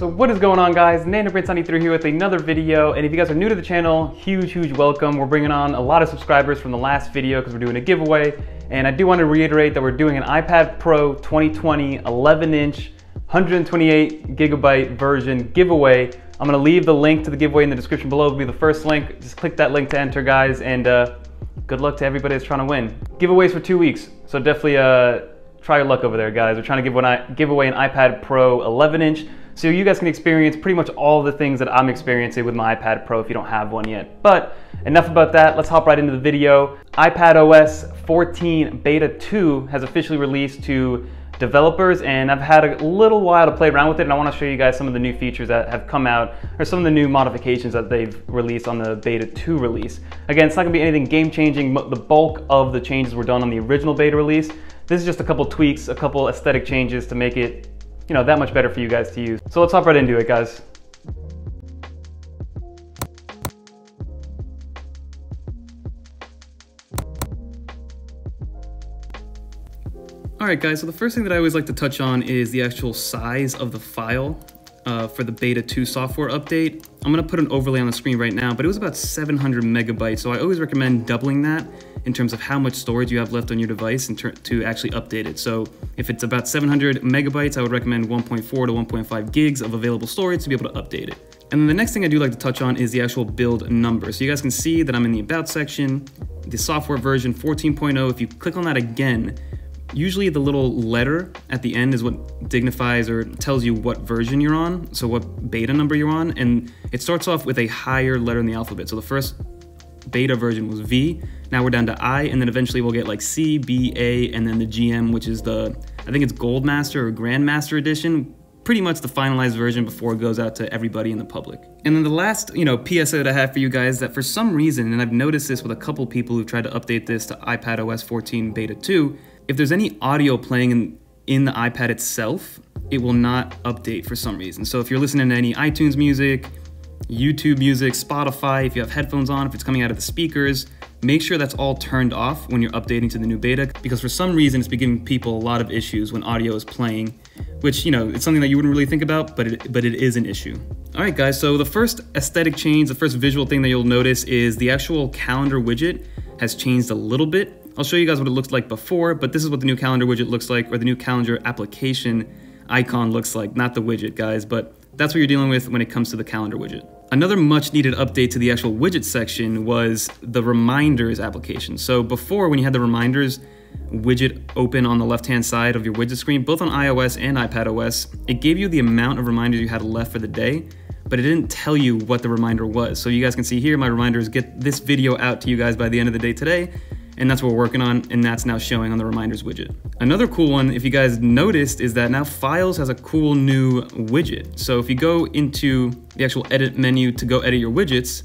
So what is going on guys? NandoPrince93 here with another video and if you guys are new to the channel, huge, huge welcome. We're bringing on a lot of subscribers from the last video because we're doing a giveaway and I do want to reiterate that we're doing an iPad Pro 2020 11 inch 128 gigabyte version giveaway. I'm going to leave the link to the giveaway in the description below. It'll be the first link. Just click that link to enter guys and uh, good luck to everybody that's trying to win. Giveaways for two weeks, so definitely uh, try your luck over there guys. We're trying to give, one, give away an iPad Pro 11 inch so you guys can experience pretty much all the things that I'm experiencing with my iPad Pro if you don't have one yet. But enough about that, let's hop right into the video. iPad OS 14 Beta 2 has officially released to developers and I've had a little while to play around with it and I want to show you guys some of the new features that have come out or some of the new modifications that they've released on the beta 2 release. Again, it's not to be anything game changing, the bulk of the changes were done on the original beta release. This is just a couple tweaks, a couple aesthetic changes to make it you know, that much better for you guys to use. So let's hop right into it, guys. Alright guys, so the first thing that I always like to touch on is the actual size of the file uh, for the beta 2 software update. I'm to put an overlay on the screen right now, but it was about 700 megabytes, so I always recommend doubling that in terms of how much storage you have left on your device in to actually update it. So if it's about 700 megabytes, I would recommend 1.4 to 1.5 gigs of available storage to be able to update it. And then the next thing I do like to touch on is the actual build number. So you guys can see that I'm in the About section, the software version 14.0. If you click on that again, usually the little letter at the end is what dignifies or tells you what version you're on, so what beta number you're on, and it starts off with a higher letter in the alphabet. So the first beta version was V. Now we're down to I, and then eventually we'll get like C, B, A, and then the GM, which is the, I think it's Gold Master or Grandmaster Edition, pretty much the finalized version before it goes out to everybody in the public. And then the last, you know, PSA that I have for you guys that for some reason, and I've noticed this with a couple people who've tried to update this to iPad OS 14 Beta 2, if there's any audio playing in, in the iPad itself, it will not update for some reason. So if you're listening to any iTunes music, YouTube music, Spotify, if you have headphones on, if it's coming out of the speakers, make sure that's all turned off when you're updating to the new beta because for some reason it's been giving people a lot of issues when audio is playing, which, you know, it's something that you wouldn't really think about, but it, but it is an issue. All right, guys, so the first aesthetic change, the first visual thing that you'll notice is the actual calendar widget has changed a little bit. I'll show you guys what it looked like before, but this is what the new calendar widget looks like, or the new calendar application icon looks like, not the widget, guys, but that's what you're dealing with when it comes to the calendar widget. Another much needed update to the actual widget section was the reminders application. So before when you had the reminders widget open on the left hand side of your widget screen, both on iOS and iPadOS, it gave you the amount of reminders you had left for the day, but it didn't tell you what the reminder was. So you guys can see here, my reminders get this video out to you guys by the end of the day today, and that's what we're working on, and that's now showing on the reminders widget. Another cool one, if you guys noticed, is that now Files has a cool new widget. So if you go into the actual edit menu to go edit your widgets,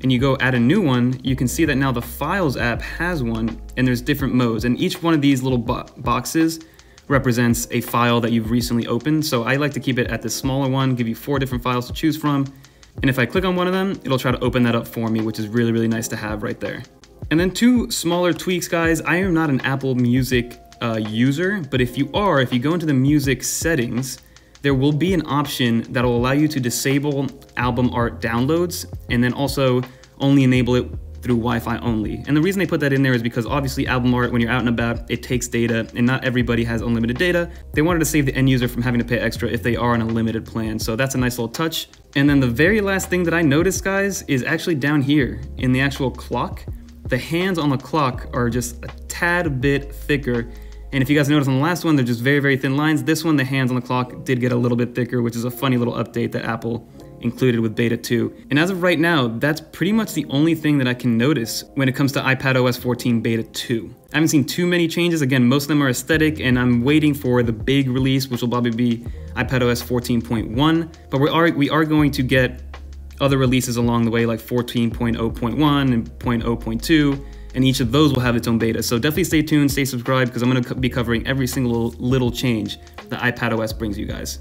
and you go add a new one, you can see that now the Files app has one, and there's different modes, and each one of these little bo boxes represents a file that you've recently opened. So I like to keep it at the smaller one, give you four different files to choose from, and if I click on one of them, it'll try to open that up for me, which is really, really nice to have right there. And then two smaller tweaks, guys. I am not an Apple Music uh, user, but if you are, if you go into the music settings, there will be an option that will allow you to disable album art downloads and then also only enable it through Wi-Fi only. And the reason they put that in there is because obviously album art, when you're out and about, it takes data and not everybody has unlimited data. They wanted to save the end user from having to pay extra if they are on a limited plan. So that's a nice little touch. And then the very last thing that I noticed, guys, is actually down here in the actual clock. The hands on the clock are just a tad bit thicker. And if you guys notice on the last one, they're just very, very thin lines. This one, the hands on the clock did get a little bit thicker, which is a funny little update that Apple included with Beta 2. And as of right now, that's pretty much the only thing that I can notice when it comes to iPadOS 14 Beta 2. I haven't seen too many changes. Again, most of them are aesthetic, and I'm waiting for the big release, which will probably be iPadOS 14.1. But we are we are going to get other releases along the way like 14.0.1 and 0.0.2 and each of those will have its own beta. So definitely stay tuned, stay subscribed because I'm going to be covering every single little change that iPad OS brings you guys.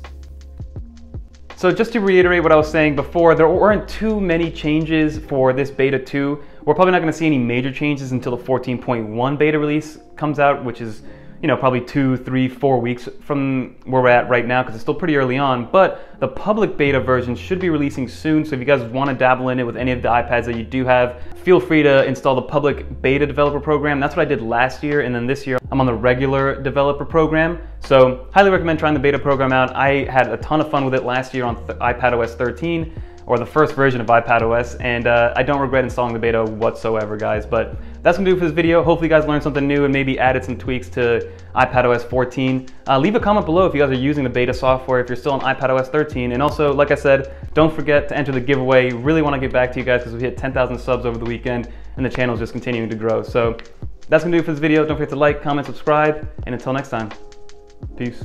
So just to reiterate what I was saying before, there weren't too many changes for this beta 2. We're probably not going to see any major changes until the 14.1 beta release comes out, which is you know, probably two, three, four weeks from where we're at right now because it's still pretty early on. But the public beta version should be releasing soon. So if you guys want to dabble in it with any of the iPads that you do have, feel free to install the public beta developer program. That's what I did last year. And then this year, I'm on the regular developer program. So highly recommend trying the beta program out. I had a ton of fun with it last year on iPadOS 13 or the first version of iPadOS, and uh, I don't regret installing the beta whatsoever, guys. But that's gonna do it for this video. Hopefully you guys learned something new and maybe added some tweaks to iPadOS 14. Uh, leave a comment below if you guys are using the beta software, if you're still on iPadOS 13. And also, like I said, don't forget to enter the giveaway. Really wanna get back to you guys because we hit 10,000 subs over the weekend and the channel is just continuing to grow. So that's gonna do it for this video. Don't forget to like, comment, subscribe, and until next time, peace.